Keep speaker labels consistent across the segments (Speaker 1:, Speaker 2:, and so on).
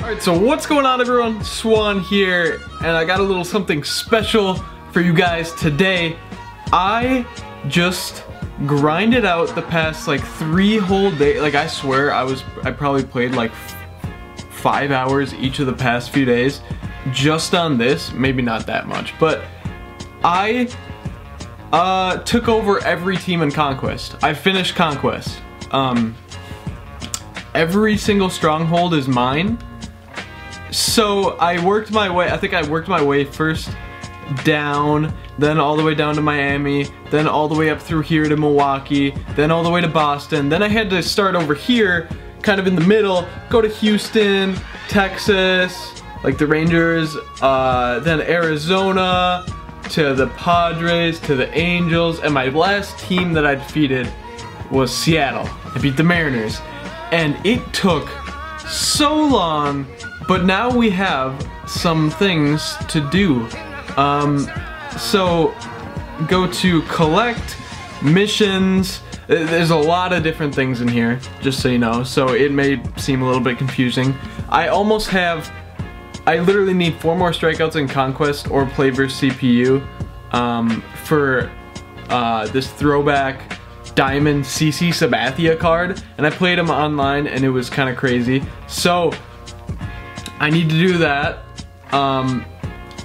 Speaker 1: Alright, so what's going on everyone? Swan here, and I got a little something special for you guys today. I just grinded out the past like three whole days. Like I swear I was, I probably played like five hours each of the past few days just on this. Maybe not that much, but I uh, took over every team in Conquest. I finished Conquest. Um, every single stronghold is mine. So I worked my way, I think I worked my way first down, then all the way down to Miami, then all the way up through here to Milwaukee, then all the way to Boston. Then I had to start over here, kind of in the middle, go to Houston, Texas, like the Rangers, uh, then Arizona, to the Padres, to the Angels, and my last team that I defeated was Seattle. I beat the Mariners. And it took so long, but now we have some things to do. Um, so go to collect, missions, there's a lot of different things in here, just so you know, so it may seem a little bit confusing. I almost have I literally need four more strikeouts in Conquest or play versus CPU um, for uh, this throwback diamond CC Sabathia card and I played him online and it was kind of crazy so I need to do that um,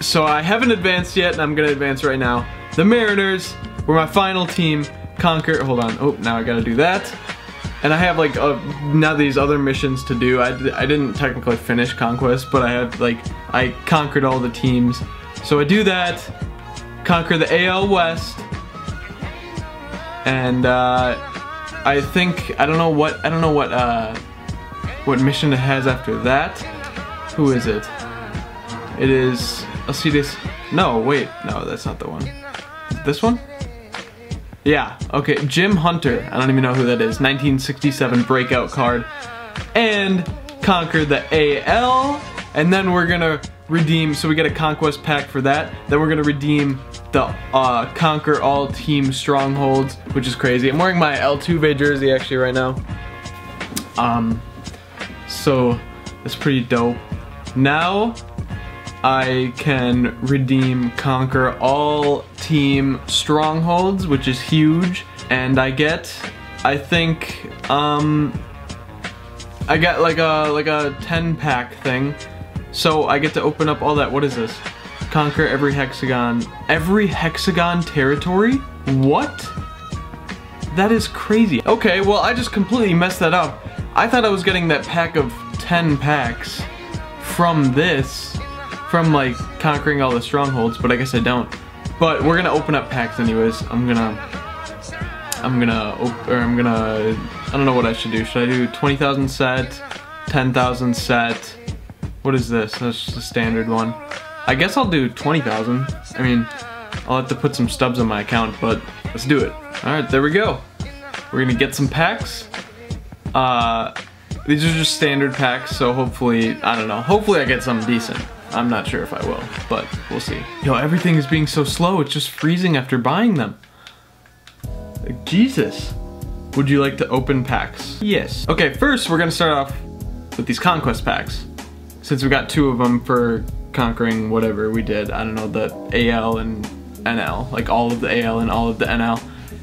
Speaker 1: so I haven't advanced yet and I'm gonna advance right now the Mariners were my final team conquer hold on oh now I gotta do that and I have like uh, now these other missions to do. I, I didn't technically finish Conquest, but I have like, I conquered all the teams. So I do that, conquer the AL West, and uh, I think, I don't know what, I don't know what, uh, what mission it has after that. Who is it? It is, I'll no, wait, no, that's not the one. This one? Yeah, okay, Jim Hunter. I don't even know who that is. 1967 breakout card. And conquer the AL. And then we're gonna redeem, so we get a conquest pack for that. Then we're gonna redeem the uh, conquer all team strongholds, which is crazy. I'm wearing my Altuve jersey actually right now. Um, so it's pretty dope. Now I can redeem conquer all team strongholds, which is huge, and I get, I think, um, I get like a like a 10 pack thing. So I get to open up all that. What is this? Conquer every hexagon. Every hexagon territory? What? That is crazy. Okay, well I just completely messed that up. I thought I was getting that pack of 10 packs from this from like conquering all the strongholds, but I guess I don't. But we're gonna open up packs anyways. I'm gonna, I'm gonna, or I'm gonna, I don't know what I should do. Should I do 20,000 set, 10,000 set? What is this? That's a standard one. I guess I'll do 20,000. I mean, I'll have to put some stubs on my account, but let's do it. All right, there we go. We're gonna get some packs. Uh, these are just standard packs, so hopefully, I don't know, hopefully I get something decent. I'm not sure if I will, but we'll see. Yo, everything is being so slow, it's just freezing after buying them. Jesus. Would you like to open packs? Yes. Okay, first we're gonna start off with these conquest packs. Since we got two of them for conquering whatever we did. I don't know, the AL and NL. Like all of the AL and all of the NL.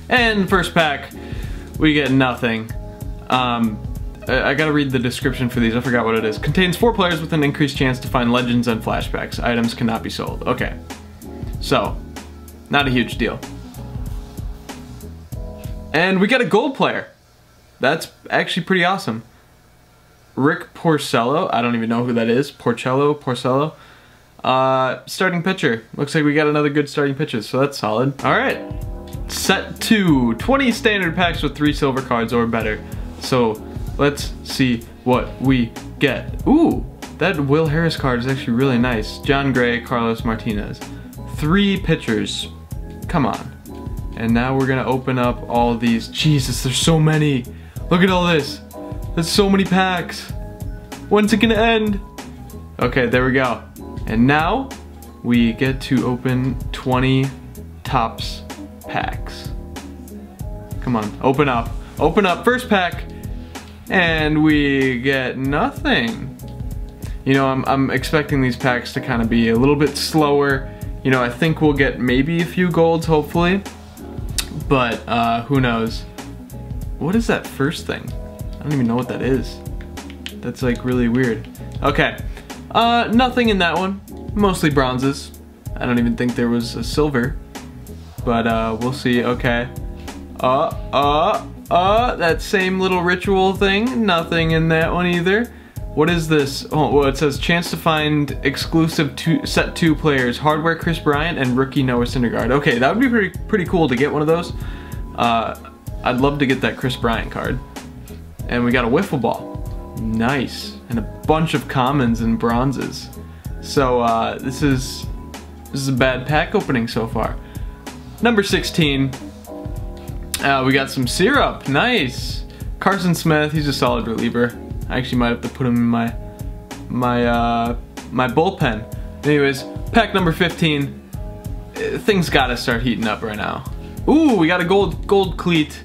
Speaker 1: And first pack, we get nothing. Um, I gotta read the description for these, I forgot what it is. Contains four players with an increased chance to find legends and flashbacks. Items cannot be sold. Okay. So, not a huge deal. And we got a gold player. That's actually pretty awesome. Rick Porcello, I don't even know who that is. Porcello, Porcello. Uh, starting pitcher. Looks like we got another good starting pitcher, so that's solid. All right, set two. 20 standard packs with three silver cards or better. So Let's see what we get. Ooh, that Will Harris card is actually really nice. Jon Gray, Carlos Martinez. Three pitchers. Come on. And now we're gonna open up all these. Jesus, there's so many. Look at all this. There's so many packs. When's it gonna end? Okay, there we go. And now we get to open 20 tops packs. Come on, open up. Open up, first pack and we get nothing. You know, I'm, I'm expecting these packs to kind of be a little bit slower. You know, I think we'll get maybe a few golds, hopefully. But, uh, who knows. What is that first thing? I don't even know what that is. That's like really weird. Okay. Uh, nothing in that one. Mostly bronzes. I don't even think there was a silver. But, uh, we'll see. Okay. Uh, uh, uh, that same little ritual thing. Nothing in that one either. What is this? Oh, well, it says chance to find exclusive two, set two players, hardware Kris Bryant and rookie Noah Syndergaard. Okay, that would be pretty pretty cool to get one of those. Uh, I'd love to get that Kris Bryant card. And we got a wiffle ball. Nice. And a bunch of commons and bronzes. So uh, this is this is a bad pack opening so far. Number 16. Uh, we got some syrup. Nice. Carson Smith, he's a solid reliever. I actually might have to put him in my my uh, my bullpen. Anyways, pack number 15. Uh, things gotta start heating up right now. Ooh, we got a gold gold cleat.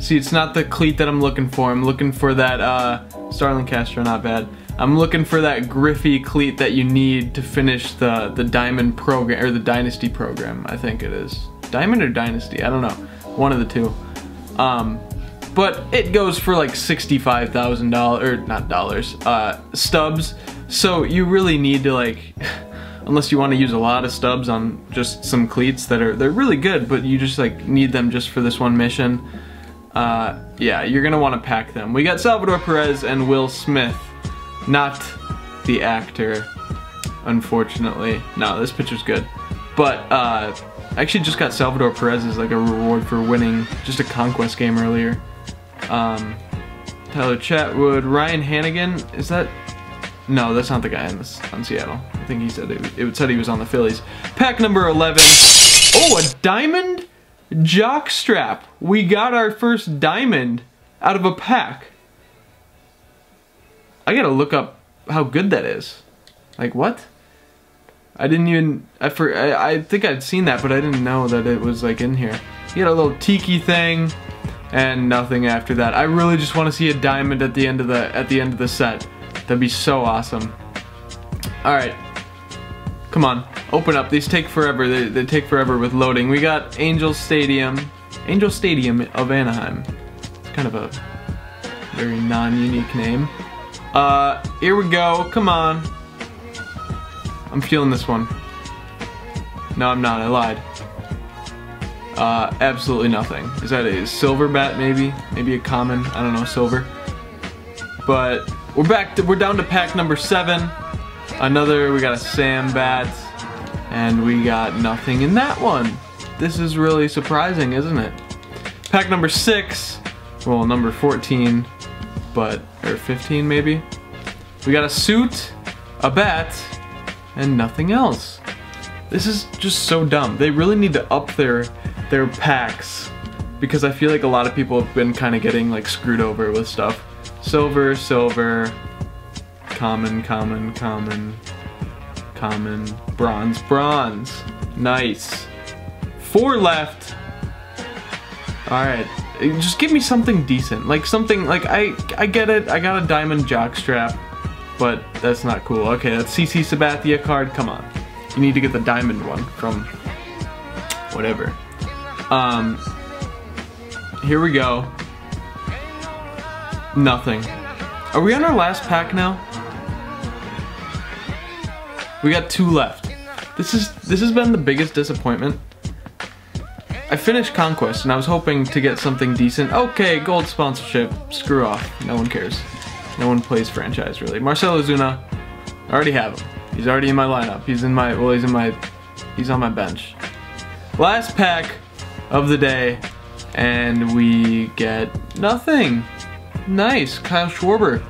Speaker 1: See, it's not the cleat that I'm looking for. I'm looking for that uh, Starlin Castro, not bad. I'm looking for that Griffey cleat that you need to finish the, the Diamond program, or the Dynasty program, I think it is. Diamond or Dynasty, I don't know. One of the two. Um, but it goes for like $65,000, or not dollars, uh, stubs. So you really need to like, unless you want to use a lot of stubs on just some cleats that are, they're really good, but you just like need them just for this one mission. Uh, yeah, you're gonna want to pack them. We got Salvador Perez and Will Smith, not the actor, unfortunately. No, this picture's good. But, uh, I actually just got Salvador Perez as like a reward for winning just a Conquest game earlier. Um, Tyler Chatwood, Ryan Hanigan, is that? No, that's not the guy in this, on Seattle. I think he said it, it said he was on the Phillies. Pack number 11. Oh, a diamond jock strap. We got our first diamond out of a pack. I gotta look up how good that is. Like what? I didn't even, I, for, I, I think I'd seen that, but I didn't know that it was like in here. You got a little tiki thing and nothing after that. I really just want to see a diamond at the end of the at the end of the set. That'd be so awesome. All right, come on, open up. These take forever. They, they take forever with loading. We got Angel Stadium, Angel Stadium of Anaheim. It's kind of a very non-unique name. Uh, here we go. Come on. I'm feeling this one. No, I'm not. I lied. Uh, absolutely nothing. Is that a silver bat maybe? Maybe a common, I don't know, silver. But we're back, to, we're down to pack number seven. Another, we got a Sam bat, and we got nothing in that one. This is really surprising, isn't it? Pack number six, well, number 14, but, or 15 maybe. We got a suit, a bat, and nothing else. This is just so dumb. They really need to up their their packs because I feel like a lot of people have been kind of getting like screwed over with stuff. Silver, silver, common, common, common, common, bronze, bronze. Nice. Four left. Alright, just give me something decent. Like something, like I, I get it, I got a diamond jock strap, but that's not cool. Okay, that's CC Sabathia card, come on. You need to get the diamond one from whatever. Um, here we go. Nothing. Are we on our last pack now? We got two left. This is this has been the biggest disappointment. I finished Conquest and I was hoping to get something decent. Okay, gold sponsorship. Screw off. No one cares. No one plays franchise really. Marcell Ozuna. I already have him. He's already in my lineup. He's in my well he's in my he's on my bench. Last pack of the day, and we get nothing. Nice, Kyle Schwarber.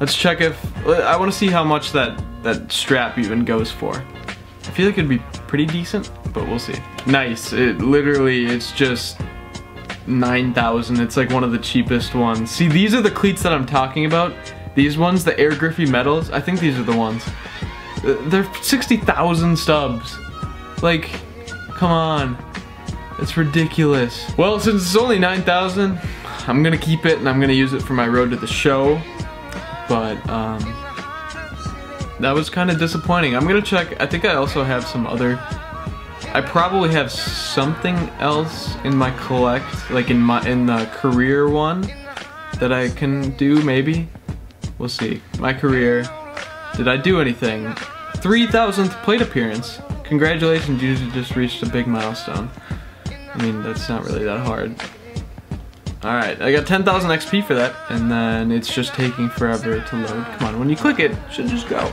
Speaker 1: Let's check if, I want to see how much that, that strap even goes for. I feel like it'd be pretty decent, but we'll see. Nice, it literally, it's just 9,000. It's like one of the cheapest ones. See, these are the cleats that I'm talking about. These ones, the Air Griffey metals, I think these are the ones. They're 60,000 stubs. Like, come on. It's ridiculous. Well, since it's only 9,000, I'm gonna keep it and I'm gonna use it for my road to the show. But, um, that was kind of disappointing. I'm gonna check. I think I also have some other. I probably have something else in my collect, like in my in the career one, that I can do maybe. We'll see. My career. Did I do anything? 3,000th plate appearance. Congratulations, you just reached a big milestone. I mean, that's not really that hard. Alright, I got 10,000 XP for that, and then it's just taking forever to load. Come on, when you click it, it should just go.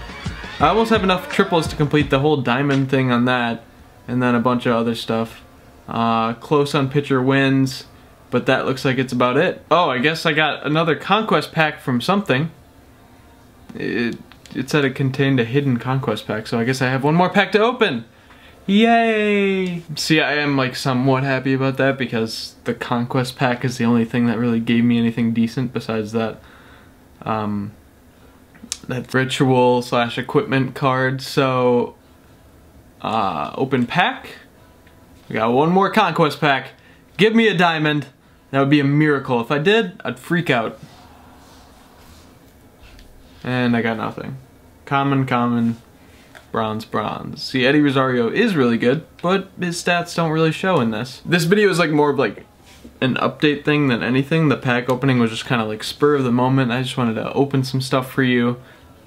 Speaker 1: I almost have enough triples to complete the whole diamond thing on that, and then a bunch of other stuff. Uh, close on pitcher wins, but that looks like it's about it. Oh, I guess I got another conquest pack from something. It, it said it contained a hidden conquest pack, so I guess I have one more pack to open. Yay! See, I am like somewhat happy about that because the Conquest pack is the only thing that really gave me anything decent besides that um, that ritual slash equipment card. So, uh, open pack. We got one more Conquest pack. Give me a diamond. That would be a miracle. If I did, I'd freak out. And I got nothing. Common, common, bronze, bronze. See, Eddie Rosario is really good, but his stats don't really show in this. This video is like more of like an update thing than anything. The pack opening was just kind of like spur of the moment. I just wanted to open some stuff for you.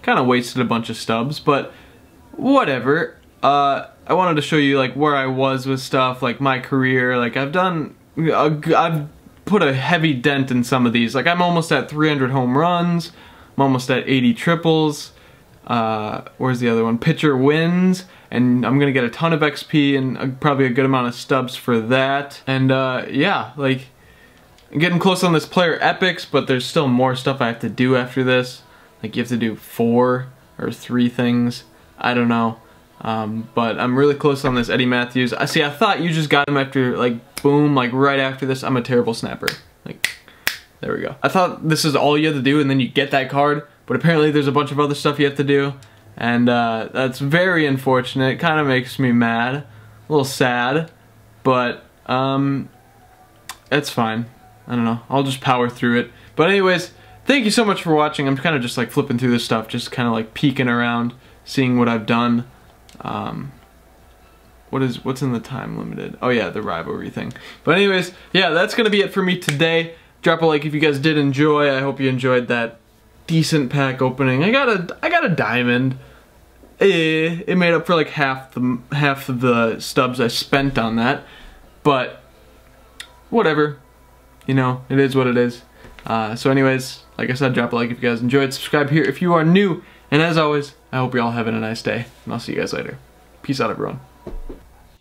Speaker 1: Kind of wasted a bunch of stubs, but whatever. Uh, I wanted to show you like where I was with stuff, like my career. Like I've done, I've put a heavy dent in some of these. Like I'm almost at 300 home runs. I'm almost at 80 triples uh, where's the other one? Pitcher wins, and I'm gonna get a ton of XP and uh, probably a good amount of stubs for that. And uh, yeah, like, I'm getting close on this player epics, but there's still more stuff I have to do after this. Like you have to do four or three things. I don't know. Um, but I'm really close on this Eddie Mathews. I see. I thought you just got him after like boom, like right after this. I'm a terrible snapper. Like there we go. I thought this is all you had to do, and then you get that card. But apparently there's a bunch of other stuff you have to do. And uh, that's very unfortunate. Kind of makes me mad. A little sad. But, um, it's fine. I don't know. I'll just power through it. But anyways, thank you so much for watching. I'm kind of just like flipping through this stuff. Just kind of like peeking around. Seeing what I've done. Um, what is what's in the time limited? Oh yeah, the rivalry thing. But anyways, yeah, that's gonna be it for me today. Drop a like if you guys did enjoy. I hope you enjoyed that decent pack opening. I got a I got a diamond. Eh, it made up for like half the half of the stubs I spent on that, but whatever. You know, it is what it is. Uh, so anyways, like I said, drop a like if you guys enjoyed. Subscribe here if you are new. And as always, I hope you're all having a nice day. And I'll see you guys later. Peace out, everyone.